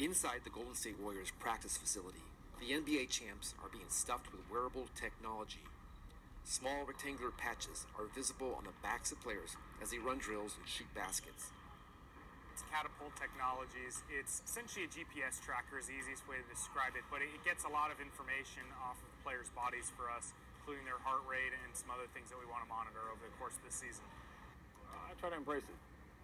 Inside the Golden State Warriors practice facility, the NBA champs are being stuffed with wearable technology. Small rectangular patches are visible on the backs of players as they run drills and shoot baskets. It's catapult technologies. It's essentially a GPS tracker is the easiest way to describe it, but it gets a lot of information off of the players' bodies for us, including their heart rate and some other things that we want to monitor over the course of the season. I try to embrace it.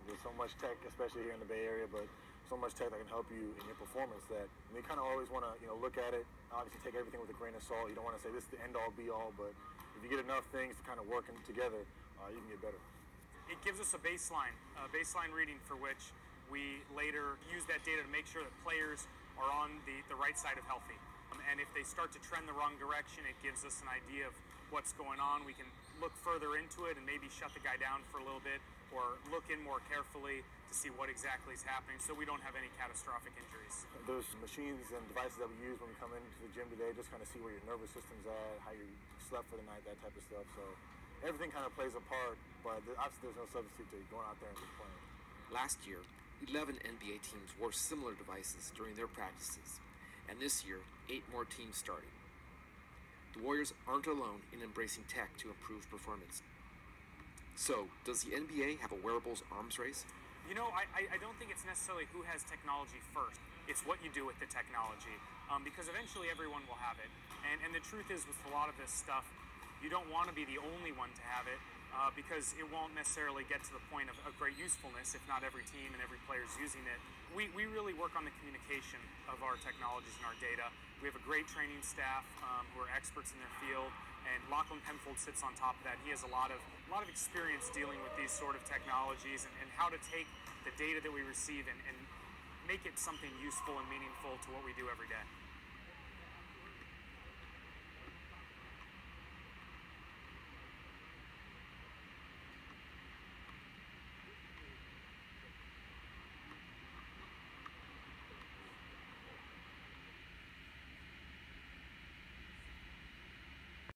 There's so much tech, especially here in the Bay Area, but so much tech that can help you in your performance that you kind of always want to you know look at it. Obviously, take everything with a grain of salt. You don't want to say this is the end all be all, but if you get enough things to kind of work together, uh, you can get better. It gives us a baseline, a baseline reading for which we later use that data to make sure that players are on the, the right side of healthy. Um, and if they start to trend the wrong direction, it gives us an idea of what's going on. We can look further into it and maybe shut the guy down for a little bit or look in more carefully to see what exactly is happening so we don't have any catastrophic injuries. Those machines and devices that we use when we come into the gym today just kind of see where your nervous system's at, how you slept for the night, that type of stuff. So everything kind of plays a part, but obviously there's no substitute to going out there and just playing. Last year, 11 NBA teams wore similar devices during their practices, and this year, eight more teams started. The Warriors aren't alone in embracing tech to improve performance. So, does the NBA have a wearables arms race? You know, I, I don't think it's necessarily who has technology first. It's what you do with the technology, um, because eventually everyone will have it. And, and the truth is, with a lot of this stuff, you don't want to be the only one to have it uh, because it won't necessarily get to the point of, of, great usefulness if not every team and every player is using it. We, we really work on the communication of our technologies and our data. We have a great training staff um, who are experts in their field, and Lachlan Penfold sits on top of that. He has a lot of a lot of experience dealing with these sort of technologies and, and how to take the data that we receive and, and make it something useful and meaningful to what we do every day.